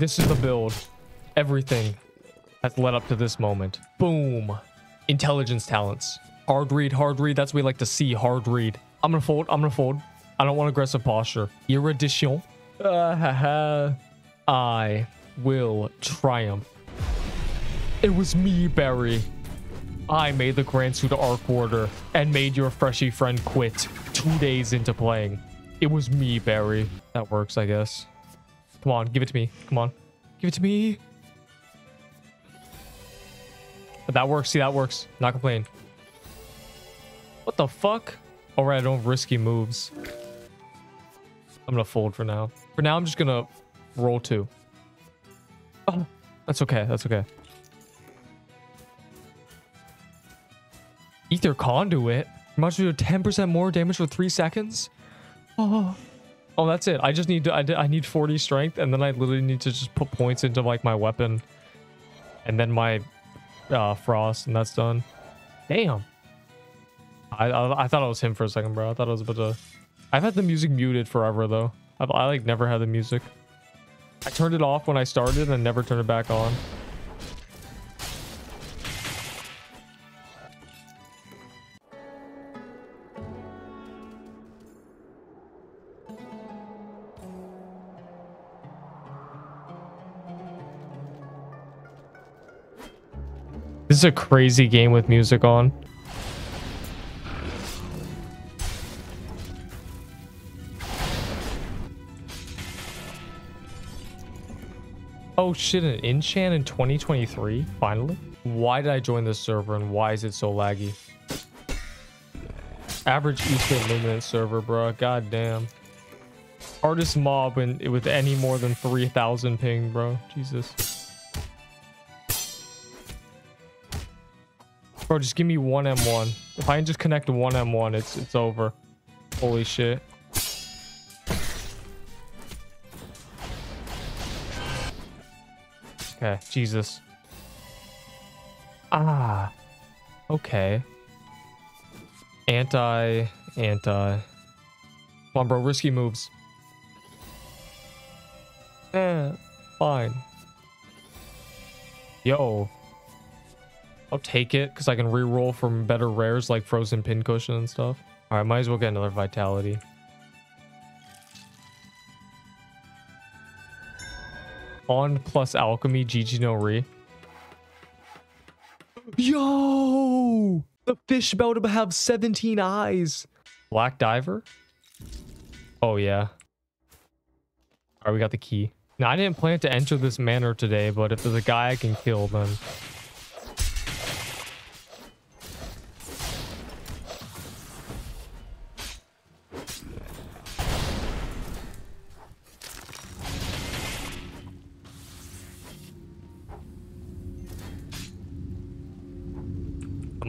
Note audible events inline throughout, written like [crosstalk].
This is the build. Everything has led up to this moment. Boom. Intelligence talents. Hard read, hard read. That's what we like to see. Hard read. I'm gonna fold. I'm gonna fold. I don't want aggressive posture. Erudition. Uh, haha. [laughs] I will triumph. It was me, Barry. I made the Grand Suda Arcwarder and made your freshy friend quit two days into playing. It was me, Barry. That works, I guess. Come on, give it to me. Come on. Give it to me. But that works. See, that works. Not complaining. What the fuck? All right, I don't have risky moves. I'm gonna fold for now. For now, I'm just gonna roll two. Oh, that's okay. That's okay. Ether conduit. Much do 10% more damage for three seconds. Oh, oh, that's it. I just need to. I, I need 40 strength, and then I literally need to just put points into like my weapon, and then my uh, frost, and that's done. Damn. I, I I thought it was him for a second, bro. I thought it was about to. I've had the music muted forever though. I've, I like never had the music. I turned it off when I started and never turned it back on. This is a crazy game with music on. Oh shit, an enchant in 2023? Finally? Why did I join this server and why is it so laggy? Average Eastern Luminant server, bro. God damn. Hardest mob in, with any more than 3,000 ping, bro. Jesus. Bro, just give me one M1. If I can just connect one M1, it's it's over. Holy shit. Okay, Jesus. Ah. Okay. Anti, anti. Come on, bro. Risky moves. Eh, fine. Yo. I'll take it because I can re-roll from better rares like frozen pincushion and stuff. All right, might as well get another vitality. On plus alchemy, GG no re. Yo! The fish about to have 17 eyes. Black diver? Oh, yeah. All right, we got the key. Now, I didn't plan to enter this manor today, but if there's a guy I can kill, then...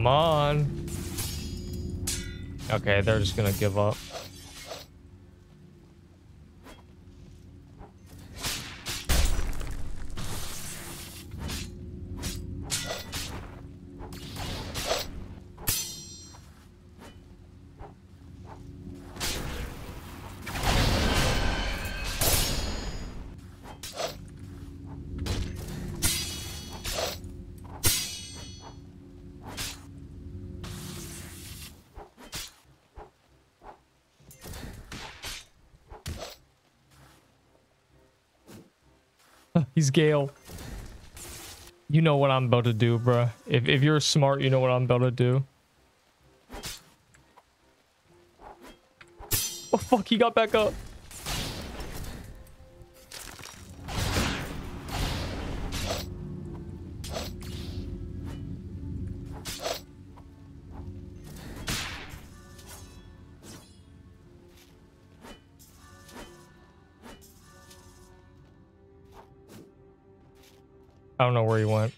Come on. Okay, they're just gonna give up. He's Gale. You know what I'm about to do, bruh. If, if you're smart, you know what I'm about to do. Oh, fuck. He got back up. I don't know where he went.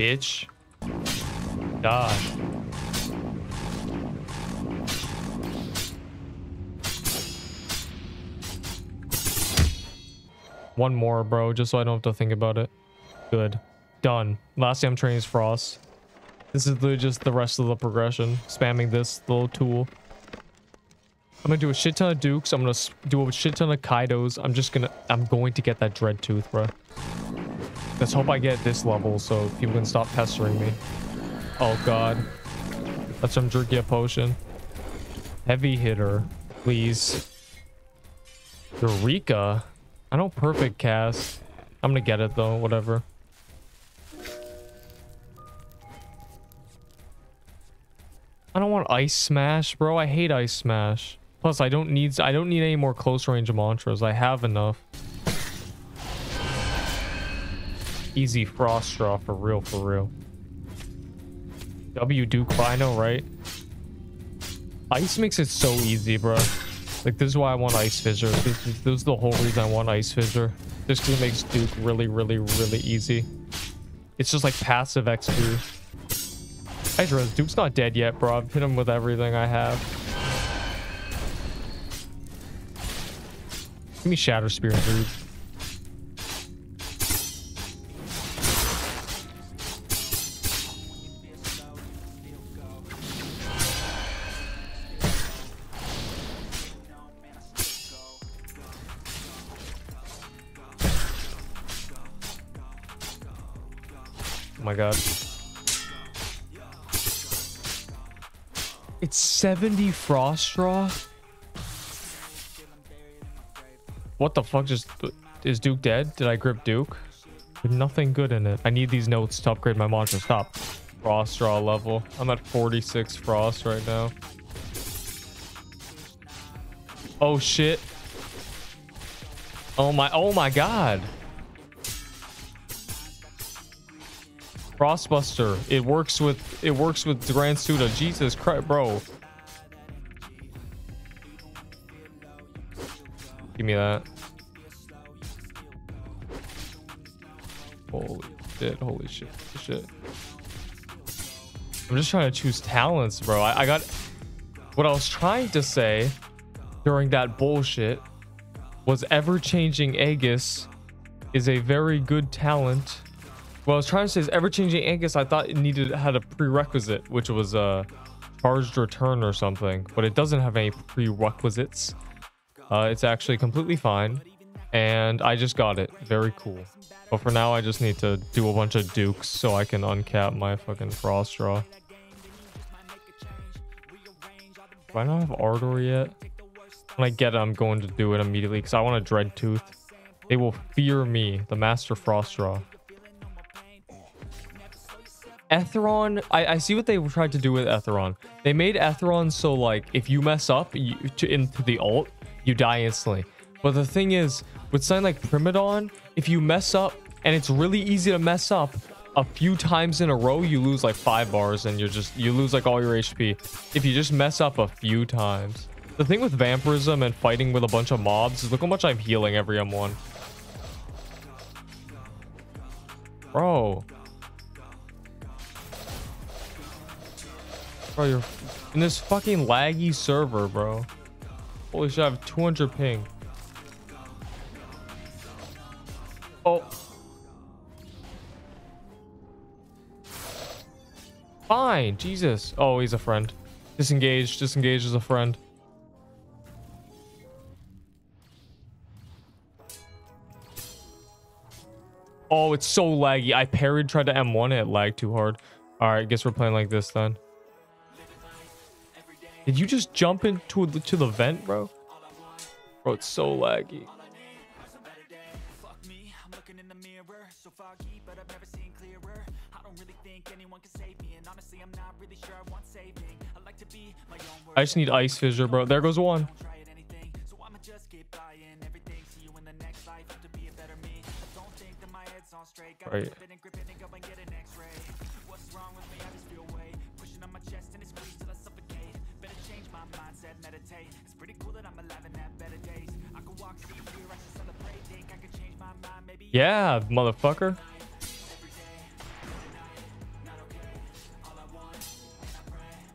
Bitch. God. One more, bro, just so I don't have to think about it. Good. Done. Last time I'm training is Frost. This is literally just the rest of the progression. Spamming this little tool. I'm gonna do a shit ton of Dukes. I'm gonna do a shit ton of Kaidos. I'm just gonna... I'm going to get that Dread Tooth, bro. Let's hope I get this level so people can stop pestering me. Oh, God. That's some jerky potion. Heavy hitter, please. Eureka. I don't perfect cast. I'm gonna get it though, whatever. I don't want ice smash, bro. I hate ice smash. Plus, I don't need I don't need any more close range mantras. I have enough. Easy frost draw for real, for real. W Duke Rhino, right? Ice makes it so easy, bro. Like, this is why I want Ice Fissure. This, this, is the whole reason I want Ice Fissure. Just because makes Duke really, really, really easy. It's just like passive XP. Hydra, Duke's not dead yet, bro. I've hit him with everything I have. Give me Shatter Spear, dude. Oh my god. It's 70 frost draw? What the fuck just... Is Duke dead? Did I grip Duke? With nothing good in it. I need these notes to upgrade my monster. Stop. Frost draw level. I'm at 46 frost right now. Oh shit. Oh my, oh my god. Frostbuster. It works with it works with Grand Suda. Jesus Christ, bro. Give me that. Holy shit, holy shit, shit. I'm just trying to choose talents, bro. I, I got what I was trying to say during that bullshit was ever-changing Aegis is a very good talent what I was trying to say is ever-changing Aegis, I thought it needed had a prerequisite, which was a charged return or something, but it doesn't have any prerequisites. Uh, it's actually completely fine, and I just got it. Very cool. But for now, I just need to do a bunch of dukes so I can uncap my fucking frost draw. Do I not have Ardor yet? When I get it, I'm going to do it immediately because I want a Dread Tooth. They will fear me, the Master Frost Draw. Ethiron, I, I see what they tried to do with Ethiron. They made Ethiron so like if you mess up you, to, into the ult, you die instantly. But the thing is, with something like Primadon, if you mess up, and it's really easy to mess up, a few times in a row, you lose like five bars and you're just, you lose like all your HP. If you just mess up a few times. The thing with vampirism and fighting with a bunch of mobs is look how much I'm healing every M1. Bro. Bro, you're in this fucking laggy server, bro. Holy shit, I have 200 ping. Oh. Fine, Jesus. Oh, he's a friend. Disengage, disengage as a friend. Oh, it's so laggy. I parried, tried to M1 it, lagged too hard. All right, guess we're playing like this then. Did you just jump into the, to the vent, bro? Bro, it's so laggy. I just need ice fissure, bro. There goes one. Right. Yeah, motherfucker.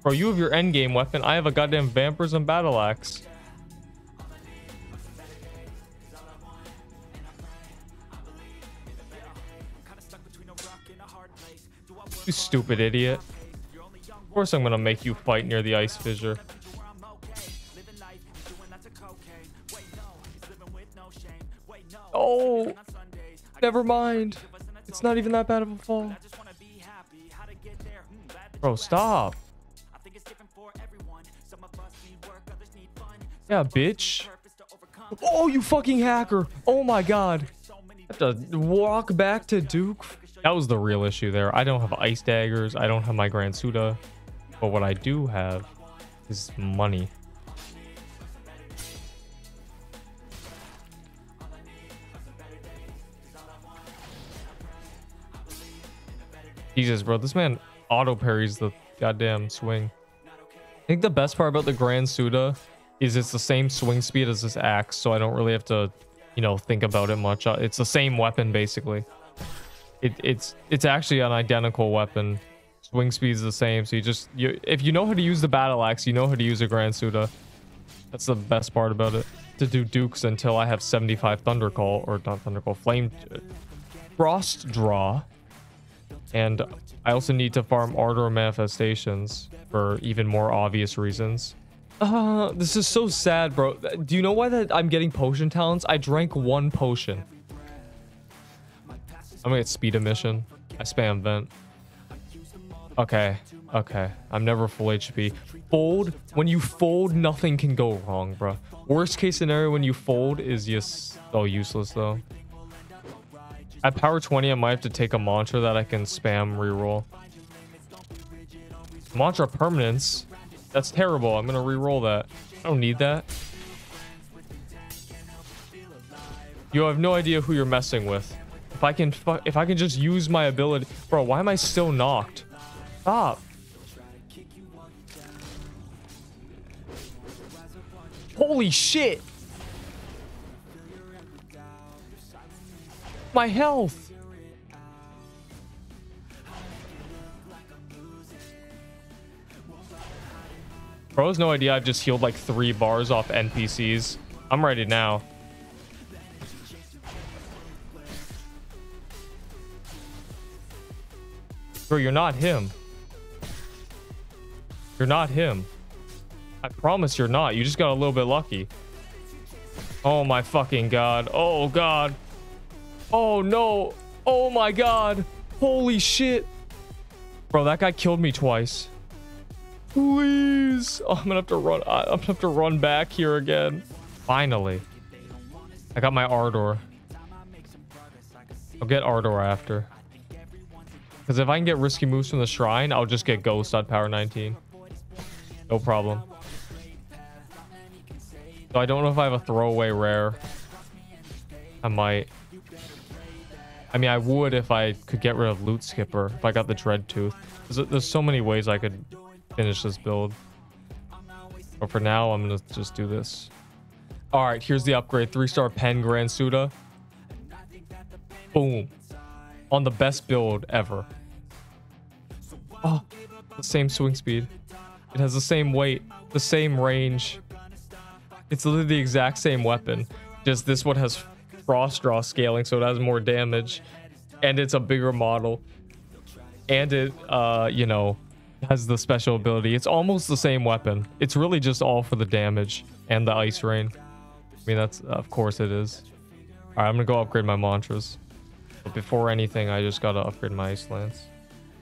Bro, you have your endgame weapon. I have a goddamn vampirism battle axe. You stupid idiot. Of course I'm gonna make you fight near the ice fissure. Oh, never mind. It's not even that bad of a fall. Bro, stop. Yeah, bitch. Oh, you fucking hacker. Oh my god. I have to walk back to Duke. That was the real issue there. I don't have ice daggers. I don't have my Grand Suda. But what I do have is money. Jesus, bro. This man auto parries the goddamn swing. I think the best part about the Grand Suda is it's the same swing speed as this axe, so I don't really have to, you know, think about it much. Uh, it's the same weapon, basically. It, it's it's actually an identical weapon. Swing speed is the same, so you just you if you know how to use the battle axe, you know how to use a Grand Suda. That's the best part about it. To do dukes until I have 75 Thunder Call or not Thunder Call, Flame Frost Draw, and I also need to farm Ardor Manifestations for even more obvious reasons. Uh, this is so sad, bro. Do you know why that I'm getting potion talents? I drank one potion. I'm gonna get speed emission. I spam vent. Okay, okay. I'm never full HP. Fold. When you fold, nothing can go wrong, bro. Worst case scenario when you fold is just... Oh, useless, though. At power 20, I might have to take a mantra that I can spam reroll. Mantra permanence? That's terrible. I'm gonna reroll that. I don't need that. You have no idea who you're messing with. If I can if I can just use my ability. Bro, why am I still knocked? Stop. Holy shit. My health. Bro has no idea I've just healed like three bars off NPCs. I'm ready now. Bro, you're not him. You're not him. I promise you're not. You just got a little bit lucky. Oh my fucking god. Oh god. Oh no. Oh my god. Holy shit. Bro, that guy killed me twice. Please. Oh, I'm gonna have to run. I'm gonna have to run back here again. Finally. I got my Ardor. I'll get Ardor after. Because if I can get risky moves from the shrine, I'll just get Ghost on power 19. No problem. So I don't know if I have a throwaway rare. I might. I mean, I would if I could get rid of Loot Skipper. If I got the Dread Tooth. There's, there's so many ways I could finish this build. But for now, I'm going to just do this. All right, here's the upgrade. Three-star Pen Grand Suda. Boom. On the best build ever. Oh, the same swing speed. It has the same weight, the same range. It's literally the exact same weapon. Just this one has frost draw scaling, so it has more damage. And it's a bigger model. And it, uh, you know, has the special ability. It's almost the same weapon. It's really just all for the damage and the ice rain. I mean, that's, of course it is. All right, I'm gonna go upgrade my mantras. But before anything, I just gotta upgrade my ice lance.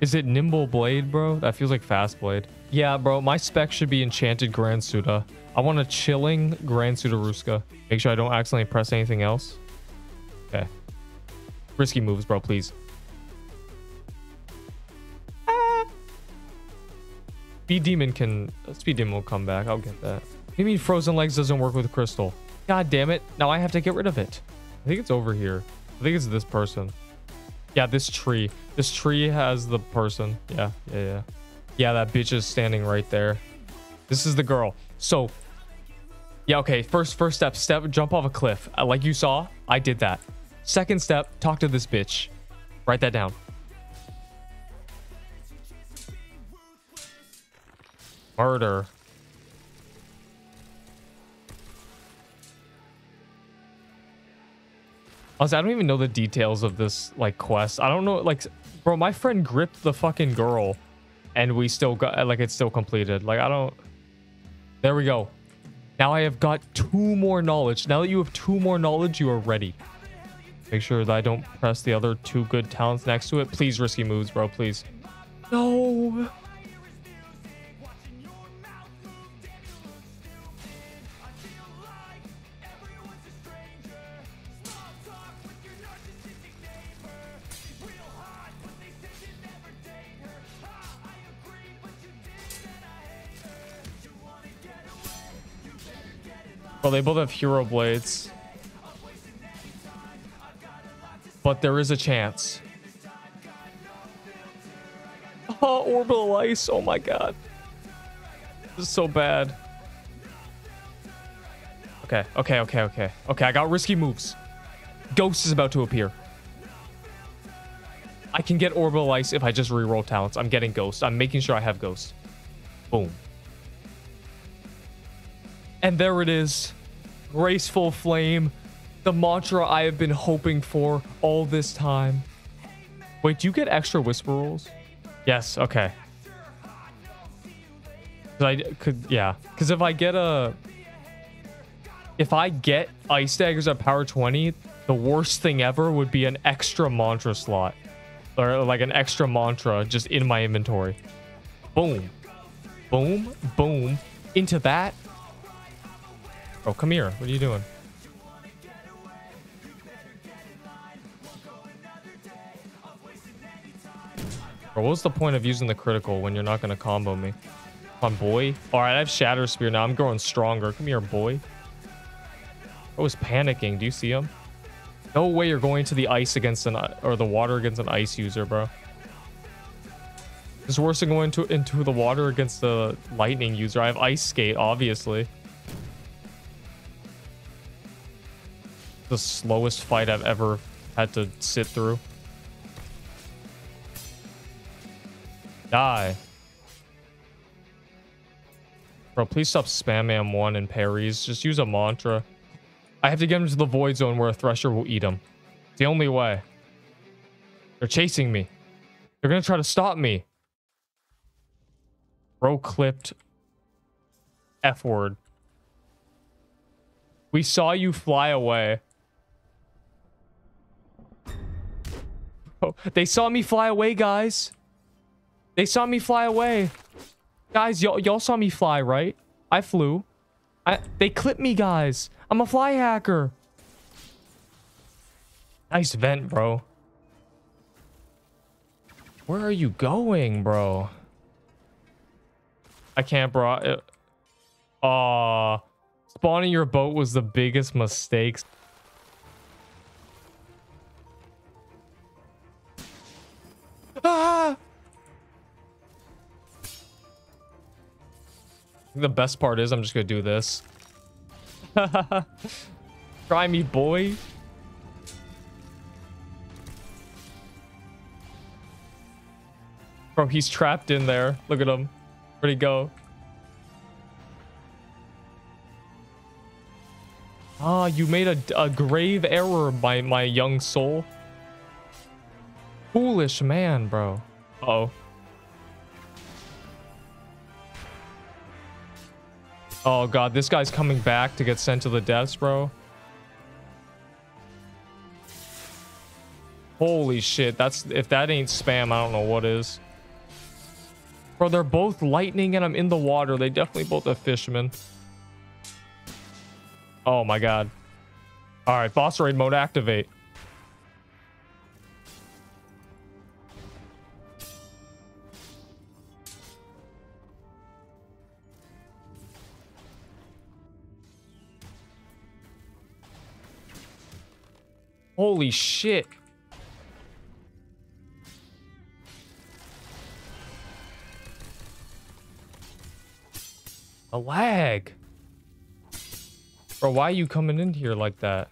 Is it Nimble Blade, bro? That feels like Fast Blade. Yeah, bro. My spec should be Enchanted Grand Suda. I want a chilling Grand Sudaruska. Make sure I don't accidentally press anything else. Risky moves, bro, please. Ah. Speed Demon can... Speed Demon will come back. I'll get that. You mean Frozen Legs doesn't work with Crystal. God damn it. Now I have to get rid of it. I think it's over here. I think it's this person. Yeah, this tree. This tree has the person. Yeah, yeah, yeah. Yeah, that bitch is standing right there. This is the girl. So, yeah, okay. First, first step, step, jump off a cliff. Uh, like you saw, I did that. Second step, talk to this bitch. Write that down. Murder. Honestly, I don't even know the details of this, like, quest. I don't know, like, bro, my friend gripped the fucking girl. and we still got like it's still completed. Like I don't. There we go. Now I have got two more knowledge. Now that you have two more knowledge, you are ready. Make sure that I don't press the other two good talents next to it. Please risky moves, bro. Please. No. Well, they both have hero blades. But there is a chance. Oh, [laughs] orbital ice. Oh my god. This is so bad. Okay, okay, okay, okay. Okay, I got risky moves. Ghost is about to appear. I can get orbital ice if I just reroll talents. I'm getting ghost. I'm making sure I have ghost. Boom. And there it is. Graceful Flame. The mantra I have been hoping for all this time. Wait, do you get extra Whisper rolls? Yes, okay. I could, yeah. Because if I get a... If I get Ice Daggers at power 20, the worst thing ever would be an extra mantra slot. Or like an extra mantra just in my inventory. Boom. Boom. Boom. Into that. Oh, come here. What are you doing? Bro, what's the point of using the critical when you're not going to combo me? Come on, boy. All right, I have Shatter Spear now. I'm growing stronger. Come here, boy. I was panicking. Do you see him? No way you're going to the ice against an... Or the water against an ice user, bro. It's worse than going to, into the water against the lightning user. I have Ice Skate, obviously. the slowest fight I've ever had to sit through. Die. Bro, please stop spamming M1 and parries. Just use a mantra. I have to get him to the void zone where a thresher will eat him. It's the only way. They're chasing me. They're gonna try to stop me. Bro clipped F word. We saw you fly away. Oh, they saw me fly away, guys. They saw me fly away. Guys, y'all saw me fly, right? I flew. I they clipped me, guys. I'm a fly hacker. Nice vent, bro. Where are you going, bro? I can't, bro. Aw. Uh, spawning your boat was the biggest mistake. The best part is I'm just gonna do this. [laughs] Try me, boy. Bro, he's trapped in there. Look at him. Where'd he go? Ah, you made a, a grave error, my, my young soul. Foolish man, bro. Uh oh. Oh god, this guy's coming back to get sent to the deaths, bro. Holy shit, that's if that ain't spam, I don't know what is. Bro, they're both lightning and I'm in the water. They definitely both have fishermen. Oh my god. Alright, boss raid mode activate. Holy shit. A lag. Bro, why are you coming in here like that?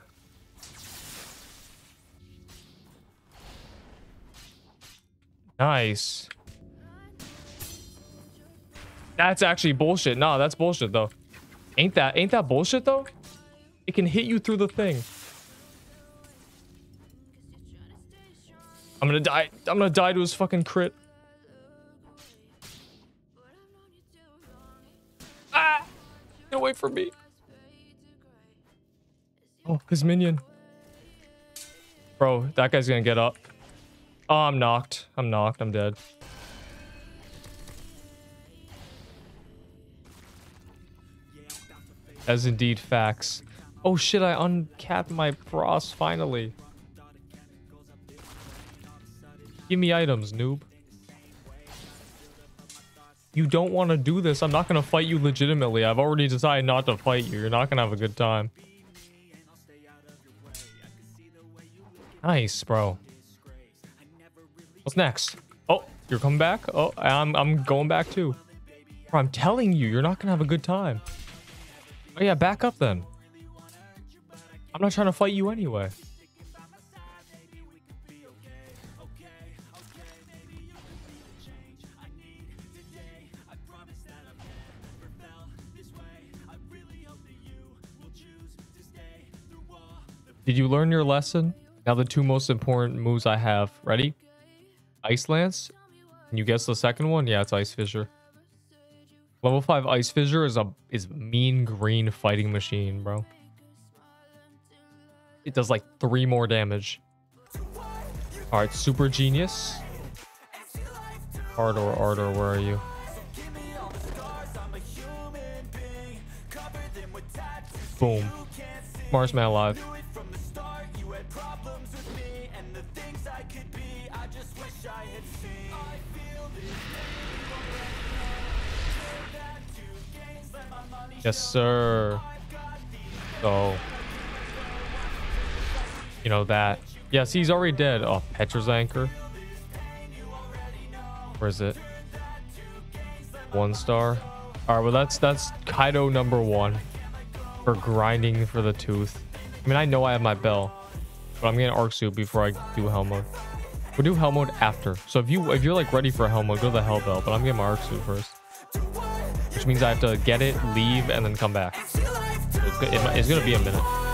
Nice. That's actually bullshit. Nah, that's bullshit though. Ain't that ain't that bullshit though? It can hit you through the thing. I'm gonna die. I'm gonna die to his fucking crit. Ah! Get away from me. Oh, his minion. Bro, that guy's gonna get up. Oh, I'm knocked. I'm knocked. I'm dead. As indeed facts. Oh shit, I uncapped my Frost finally. Give me items, noob. You don't want to do this. I'm not going to fight you legitimately. I've already decided not to fight you. You're not going to have a good time. Nice, bro. What's next? Oh, you're coming back? Oh, I'm, I'm going back too. Bro, I'm telling you, you're not going to have a good time. Oh yeah, back up then. I'm not trying to fight you anyway. You learn your lesson? Now the two most important moves I have. Ready? Ice Lance. Can you guess the second one? Yeah, it's Ice Fissure. Level 5 Ice Fissure is a is mean green fighting machine, bro. It does like three more damage. Alright, Super Genius. Ardor, Ardor, where are you? Boom. Marsman alive. Yes, sir. So, you know that. Yes, he's already dead. Oh, Petra's Anchor. Where is it? One star. All right, well that's that's Kaido number one for grinding for the tooth. I mean, I know I have my bell, but I'm getting Arc Suit before I do Hell Mode. We'll do Hell Mode after. So if you if you're like ready for Hell Mode, go to the Hell Bell. But I'm getting my Arc Suit first means I have to get it, leave, and then come back. It's, it's gonna be a minute.